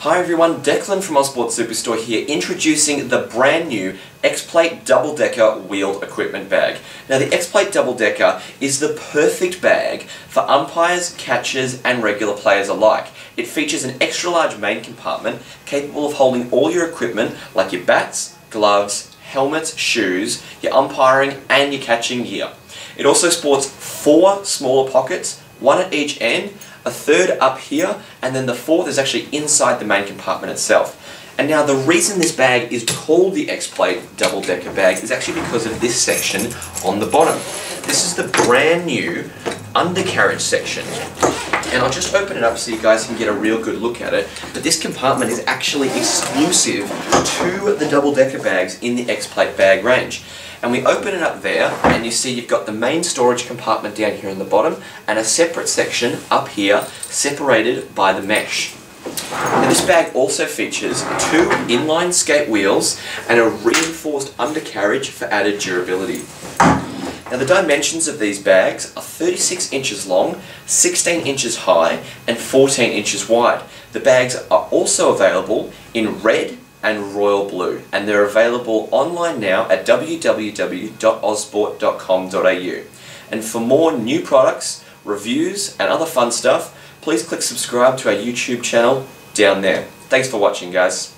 Hi everyone, Declan from Ausport Superstore here, introducing the brand new X-Plate Double Decker Wheeled Equipment Bag. Now the X-Plate Double Decker is the perfect bag for umpires, catchers and regular players alike. It features an extra large main compartment capable of holding all your equipment like your bats, gloves, helmets, shoes, your umpiring and your catching gear. It also sports four smaller pockets, one at each end, a third up here, and then the fourth is actually inside the main compartment itself. And now the reason this bag is called the X-Plate double decker bag is actually because of this section on the bottom. This is the brand new undercarriage section. And I'll just open it up so you guys can get a real good look at it. But this compartment is actually exclusive to the double decker bags in the X-Plate bag range. And we open it up there and you see you've got the main storage compartment down here in the bottom and a separate section up here separated by the mesh. Now this bag also features two inline skate wheels and a reinforced undercarriage for added durability. Now the dimensions of these bags are 36 inches long, 16 inches high and 14 inches wide. The bags are also available in red, and royal blue and they're available online now at www.ausport.com.au. and for more new products, reviews and other fun stuff please click subscribe to our YouTube channel down there. Thanks for watching guys.